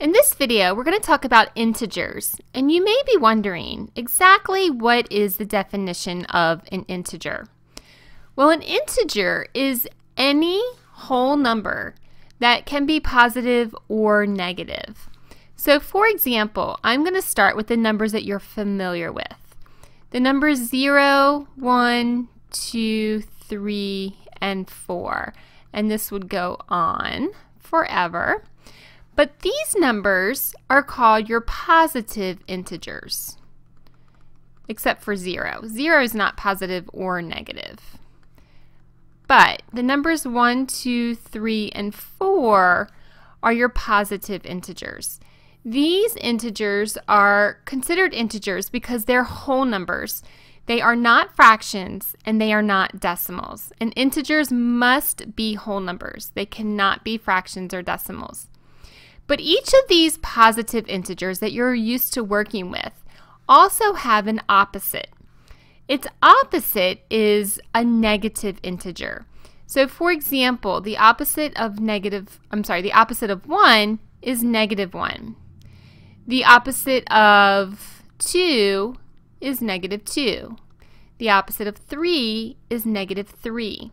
In this video, we're going to talk about integers, and you may be wondering exactly what is the definition of an integer. Well, an integer is any whole number that can be positive or negative. So for example, I'm going to start with the numbers that you're familiar with. The numbers 0, 1, 2, 3, and 4. And this would go on forever. But these numbers are called your positive integers, except for 0. 0 is not positive or negative. But the numbers 1, 2, 3, and 4 are your positive integers. These integers are considered integers because they're whole numbers. They are not fractions and they are not decimals. And integers must be whole numbers. They cannot be fractions or decimals. But each of these positive integers that you're used to working with also have an opposite. Its opposite is a negative integer. So for example, the opposite of negative, I'm sorry, the opposite of 1 is negative 1. The opposite of 2 is negative 2. The opposite of 3 is negative 3.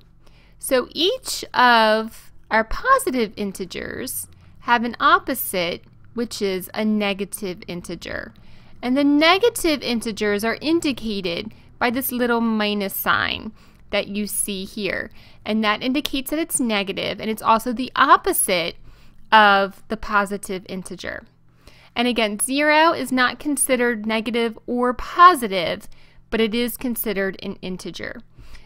So each of our positive integers have an opposite, which is a negative integer. And the negative integers are indicated by this little minus sign that you see here. And that indicates that it's negative, and it's also the opposite of the positive integer. And again, 0 is not considered negative or positive, but it is considered an integer.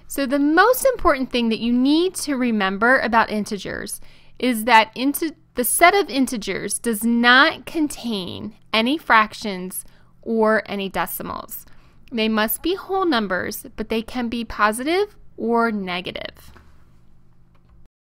So the most important thing that you need to remember about integers is that the set of integers does not contain any fractions or any decimals. They must be whole numbers, but they can be positive or negative.